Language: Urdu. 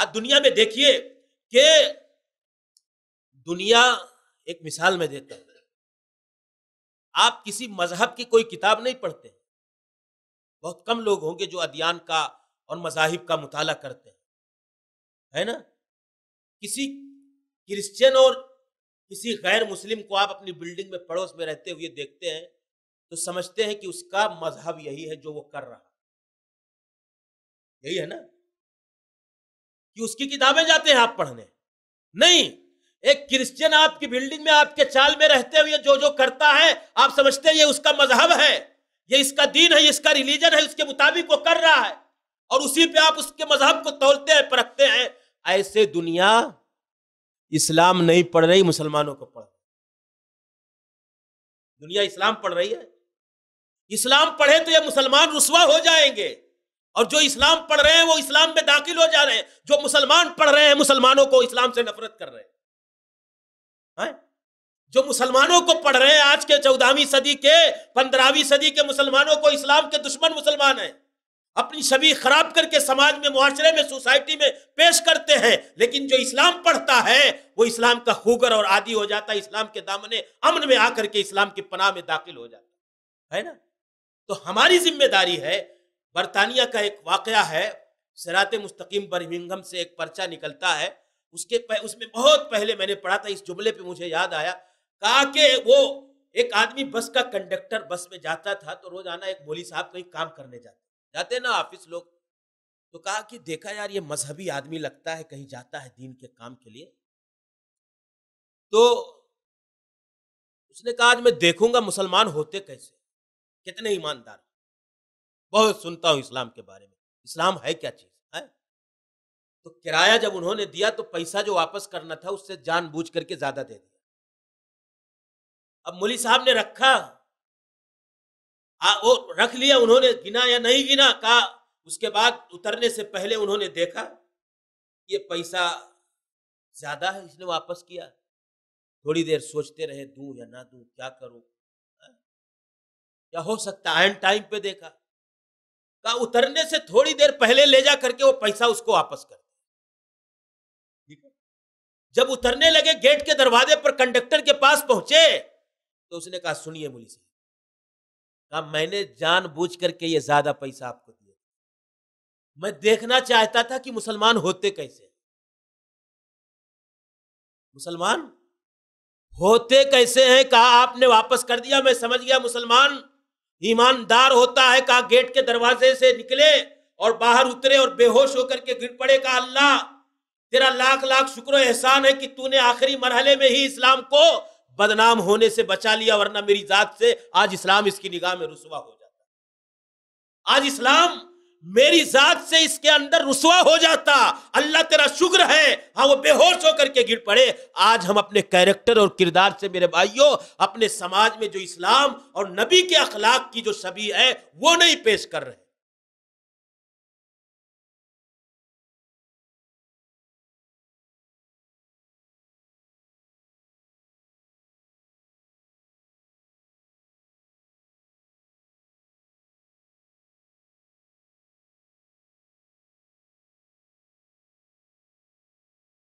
آج دنیا میں دیکھیے کہ دنیا ایک مثال میں دیتا ہوں۔ آپ کسی مذہب کی کوئی کتاب نہیں پڑھتے۔ بہت کم لوگ ہوں گے جو ادیان کا اور مذاہب کا مطالعہ کرتے ہیں۔ ہے نا؟ کسی کرسچن اور کسی غیر مسلم کو آپ اپنی بلڈنگ میں پڑوس میں رہتے ہوئے دیکھتے ہیں تو سمجھتے ہیں کہ اس کا مذہب یہی ہے جو وہ کر رہا۔ یہی ہے نا؟ کہ اس کی کتابیں جاتے ہیں آپ پڑھنے۔ نہیں، ایک کرسچن آپ کی بلڈنگ میں آپ کے چال میں رہتے ہوئے جو جو کرتا ہے، آپ سمجھتے ہیں یہ اس کا مذہب ہے، یہ اس کا دین ہے، یہ اس کا ریلیجن ہے، اس کے مطابق وہ کر رہا ہے۔ اور اسی پہ آپ اس کے مذہب کو تولتے ہیں، پرکھتے ہیں۔ ایسے دنیا اسلام نہیں پڑھ رہی مسلمانوں کو پڑھ۔ دنیا اسلام پڑھ رہی ہے۔ اسلام پڑھے تو یہ مسلمان رسوا ہو جائیں گے۔ اور جو اسلام پڑھ رہے ہیں وہ اسلام میں داخل ہو جا رہے ہیں۔ جو مسلمان پڑھ رہے ہیں مسلمانوں کو اسلام سے نفرت کر رہے ہیں۔ جو مسلمانوں کو پڑھ رہے ہیں آج کے چودہویں صدی کے، پندرہویں صدی کے مسلمانوں کو اسلام کے دشمن مسلمان ہیں۔ اپنی شبی خراب کر کے سماج میں، معاشرے میں، سوسائٹی میں پیش کرتے ہیں۔ لیکن جو اسلام پڑھتا ہے، وہ اسلام کا خوگر اور عادی ہو جاتا ہے۔ اسلام کے دامنے امن میں آ کر کے اسلام کی پناہ میں داخل ہو جاتا ہے نا؟ تو ہماری ذمہ داری ہے برطانیہ کا ایک واقعہ ہے سرات مستقیم برمنگم سے ایک پرچہ نکلتا ہے۔ اس کے اس میں بہت پہلے میں نے پڑھا تھا، اس جملے پہ مجھے یاد آیا۔ کہا کہ وہ ایک آدمی بس کا کنڈکٹر بس میں جاتا تھا تو روزانہ ایک مولی صاحب کہیں کام کرنے جاتے جاتے نا آفس لوگ۔ تو کہا کہ دیکھا یار، یہ مذہبی آدمی لگتا ہے کہیں جاتا ہے دین کے کام کے لیے۔ تو اس نے کہا، آج میں دیکھوں گا مسلمان ہوتے کیسے؟ کتنے ایماندار۔ بہت سنتا ہوں اسلام کے بارے میں۔ اسلام ہے کیا چیز؟ ہے تو کرایہ جب انہوں نے دیا تو پیسہ جو واپس کرنا تھا اس سے جان بوجھ کر کے زیادہ دے دیا۔ اب ملی صاحب نے رکھا۔ وہ رکھ لیا، انہوں نے گنا یا نہیں گنا، کہا۔ اس کے بعد اترنے سے پہلے انہوں نے دیکھا۔ یہ پیسہ زیادہ ہے، اس نے واپس کیا۔ تھوڑی دیر سوچتے رہے، دوں یا نہ دوں، کیا کروں؟ یا ہو سکتا؟ ہے ٹائم پہ دیکھا۔ کہا اترنے سے تھوڑی دیر پہلے لے جا کر کے وہ پیسہ اس کو واپس کر جب اترنے لگے گیٹ کے دروازے پر کنڈکٹر کے پاس پہنچے تو اس نے کہا، سنیے ملی سے کہا، میں نے جان بوجھ کر کے یہ زیادہ پیسہ آپ کو دیا۔ میں دیکھنا چاہتا تھا کہ مسلمان ہوتے کیسے مسلمان ہوتے کیسے ہیں؟ کہا، آپ نے واپس کر دیا، میں سمجھ گیا مسلمان ایماندار ہوتا ہے کہا گیٹ کے دروازے سے نکلے اور باہر اترے اور بے ہوش ہو کر کے گر پڑے کہا اللہ، تیرا لاکھ لاکھ شکر و احسان ہے کہ تو نے آخری مرحلے میں ہی اسلام کو بدنام ہونے سے بچا لیا، ورنہ میری ذات سے آج اسلام اس کی نگاہ میں رسوا ہو جاتا۔ آج اسلام میری ذات سے اس کے اندر رسوا ہو جاتا، اللہ تیرا شکر ہے۔ ہاں وہ بے ہوش ہو کر کے گر پڑے۔ آج ہم اپنے کیریکٹر اور کردار سے میرے بھائیوں، اپنے سماج میں جو اسلام اور نبی کے اخلاق کی جو شبی ہے، وہ نہیں پیش کر رہے۔